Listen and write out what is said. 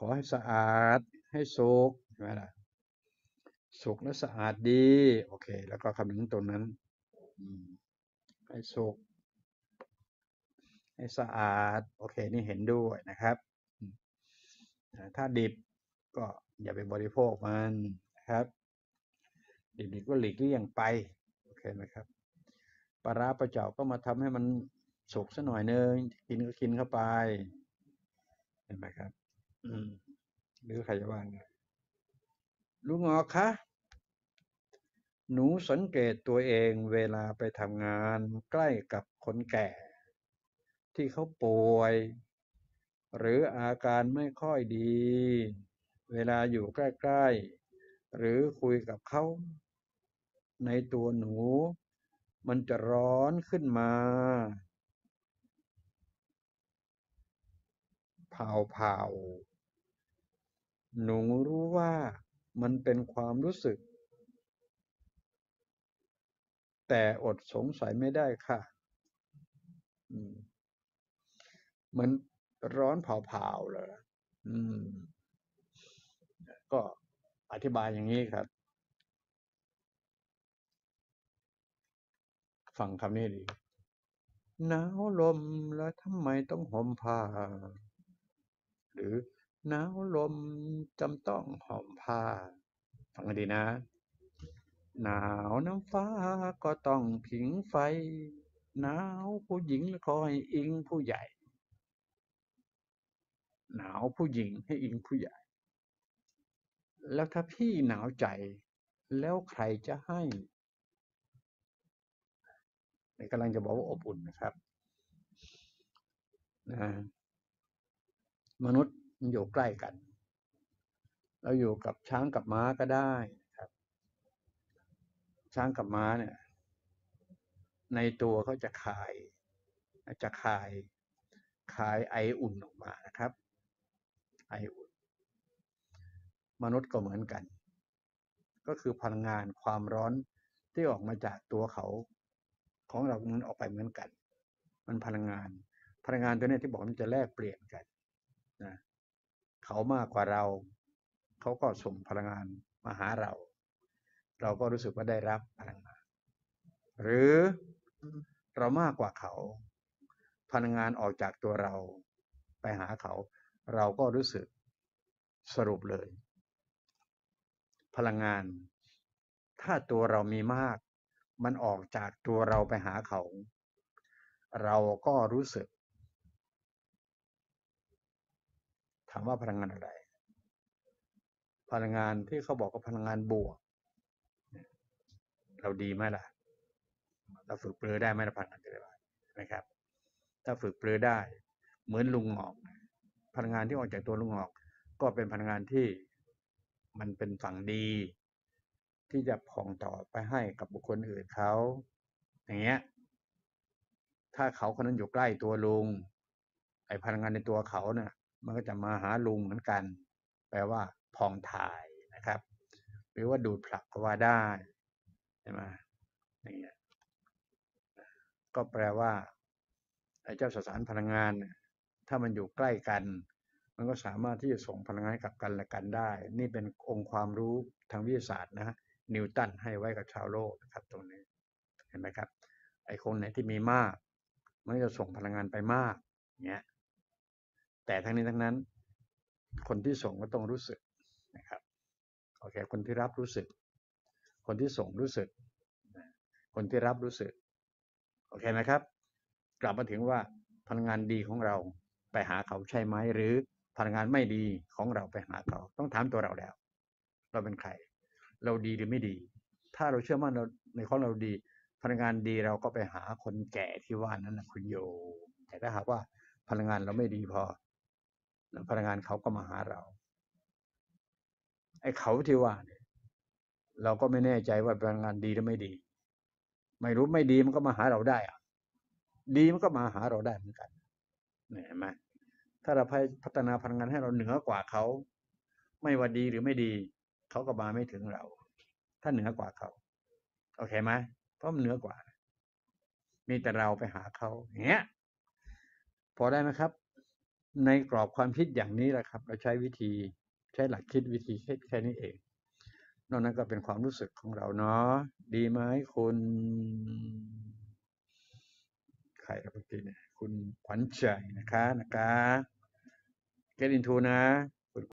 ขอให้สะอาดให้สุกใช่ไหมล่ะสุกและสะอาดดี โอเค แล้วก็คำนึงตรงนั้นให้สุกให้สะอาด โอเค นี่เห็นด้วยนะครับ ถ้าดิบก็อย่าไปบริโภคมันนะครับ ดิบๆก็หลีกเลี่ยงไป โอเคไหมครับปลาร้าปลาเจ้าก็มาทำให้มันสุกสัหน่อยนึงกินก็กินเข้าไป เห็นไหมครับ อืมหรือใครจะว่าไงลุงออกคะหนูสังเกตตัวเองเวลาไปทำงานใกล้กับคนแก่ ที่เขาป่วย หรืออาการไม่ค่อยดี เวลาอยู่ใกล้ๆ หรือคุยกับเขา ในตัวหนู มันจะร้อนขึ้นมา เผาๆ หนูรู้ว่ามันเป็นความรู้สึก แต่อดสงสัยไม่ได้ค่ะอืมมันร้อนเผาๆเลยอืมก็อธิบายอย่างนี้ครับ ฟังคำนี้ดีหนาวลมแล้วทำไมต้องห่มผ้า หรือหนาวลมจำต้องห่มผ้าฟังให้ดีนะ หนาวน้ำฟ้าก็ต้องผิงไฟ หนาวผู้หญิงคอยอิงผู้ใหญ่ หนาวผู้หญิงให้อิงผู้ใหญ่ แล้วถ้าพี่หนาวใจ แล้วใครจะให้กำลังจะบอกว่าอบอุ่นนะครับนะ มนุษย์มันอยู่ใกล้กัน เราอยู่กับช้างกับม้าก็ได้ครับ ช้างกับม้าเนี่ย ในตัวเขาจะคาย จะคายคายไออุ่นออกมานะครับ ไออุ่น มนุษย์ก็เหมือนกัน ก็คือพลังงานความร้อนที่ออกมาจากตัวเขา ของเรามันออกไปเหมือนกัน มันพลังงาน พลังงานตัวเนี้ยที่บอกมันจะแลกเปลี่ยนกัน นะเขามากกว่าเรา เขาก็ส่งพลังงานมาหาเรา เราก็รู้สึกว่าได้รับพลังงานหรือเรามากกว่าเขา พลังงานออกจากตัวเรา ไปหาเขา เราก็รู้สึกสรุปเลย พลังงาน ถ้าตัวเรามีมาก มันออกจากตัวเราไปหาเขา เราก็รู้สึก ถามว่าพลังงานอะไร พลังงานที่เขาบอกว่าพลังงานบวก เราดีไหมล่ะ เราฝึกปรือได้ไหมล่ะพลังงานอะไรนะครับ ถ้าฝึกปรือได้ เหมือนลุงหงอก พลังงานที่ออกจากตัวลุงหงอก ก็เป็นพลังงานที่มันเป็นฝั่งดี ที่จะผ่องต่อไปให้กับบุคคลอื่นเขา อย่างเงี้ย ถ้าเขาคนนั้นอยู่ใกล้ตัวลุงไอพลังงานในตัวเขาเนี่ย มันก็จะมาหาลุงเหมือนกัน แปลว่าพองถ่ายนะครับ หรือว่าดูดผลักก็ว่าได้ใช่ไหมอย่างเงี้ยก็แปลว่าไอ้เจ้าสสารพลังงานเนี่ยถ้ามันอยู่ใกล้กัน มันก็สามารถที่จะส่งพลังงานกับกันและกันได้ นี่เป็นองค์ความรู้ทางวิทยาศาสตร์นะฮะนิวตันให้ไว้กับชาวโลกนะครับตรงนี้เห็นไหมครับ ไอ้คนไหนที่มีมาก มันจะส่งพลังงานไปมากเงี้ย แต่ทั้งนี้ทั้งนั้น คนที่ส่งก็ต้องรู้สึกนะครับโอเคคนที่รับรู้สึก คนที่ส่งรู้สึก คนที่รับรู้สึกโอเคไหมครับ กลับมาถึงว่าพลังงานดีของเราไปหาเขาใช่ไหมหรือพลังงานไม่ดีของเราไปหาเขา ต้องถามตัวเราแล้ว เราเป็นใคร เราดีหรือไม่ดี ถ้าเราเชื่อมั่นเราในข้อเราดี พลังงานดีเราก็ไปหาคนแก่ที่ว่านั้นนะคุณโยแต่ถ้าหากว่าพลังงานเราไม่ดีพอ พลังงานเขาก็มาหาเราไอ้เขาที่ว่าเนี่ยเราก็ไม่แน่ใจว่าพลังงานดีหรือไม่ดี ไม่รู้ไม่ดีมันก็มาหาเราได้อะดีมันก็มาหาเราได้เหมือนกันเห็นไหมถ้าเราพัฒนาพลังงานให้เราเหนือกว่าเขา ไม่ว่าดีหรือไม่ดี เขาก็มาไม่ถึงเรา ถ้าเหนือกว่าเขาโอเคไหมเพราะมันเหนือกว่า มีแต่เราไปหาเขาเงี้ย พอได้ไหมครับ ในกรอบความคิดอย่างนี้แหละครับ เราใช้วิธีใช้หลักคิดวิธีคิดแค่นี้เอง นอกนั้นก็เป็นความรู้สึกของเราเนาะดีไหมคุณใครครับเมื่อกี้เนี่ยคุณขวัญใจนะคะนะคะ get into นะ